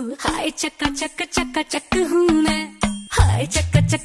हाय चक्का चक्का चक्का चक हूँ मैं। हाय चक्का चक्का